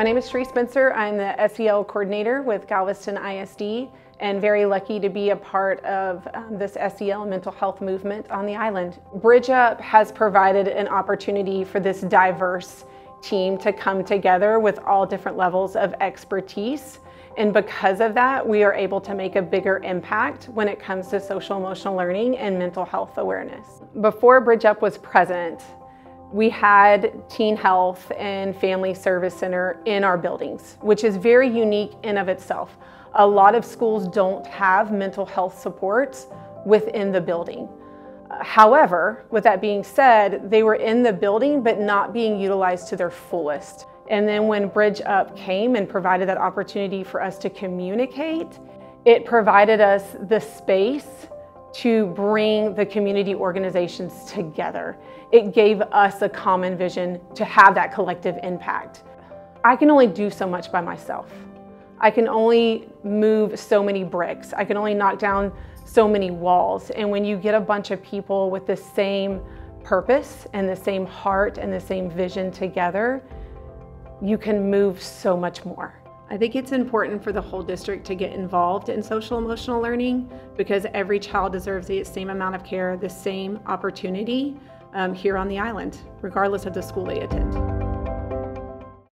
My name is Cherie' Spencer. I'm the SEL coordinator with Galveston ISD and very lucky to be a part of um, this SEL mental health movement on the island. BridgeUp has provided an opportunity for this diverse team to come together with all different levels of expertise. And because of that, we are able to make a bigger impact when it comes to social emotional learning and mental health awareness. Before BridgeUp was present, we had teen health and family service center in our buildings, which is very unique in of itself. A lot of schools don't have mental health supports within the building. However, with that being said, they were in the building but not being utilized to their fullest. And then when BridgeUp came and provided that opportunity for us to communicate, it provided us the space to bring the community organizations together. It gave us a common vision to have that collective impact. I can only do so much by myself. I can only move so many bricks. I can only knock down so many walls. And when you get a bunch of people with the same purpose and the same heart and the same vision together, you can move so much more. I think it's important for the whole district to get involved in social emotional learning because every child deserves the same amount of care, the same opportunity um, here on the island, regardless of the school they attend.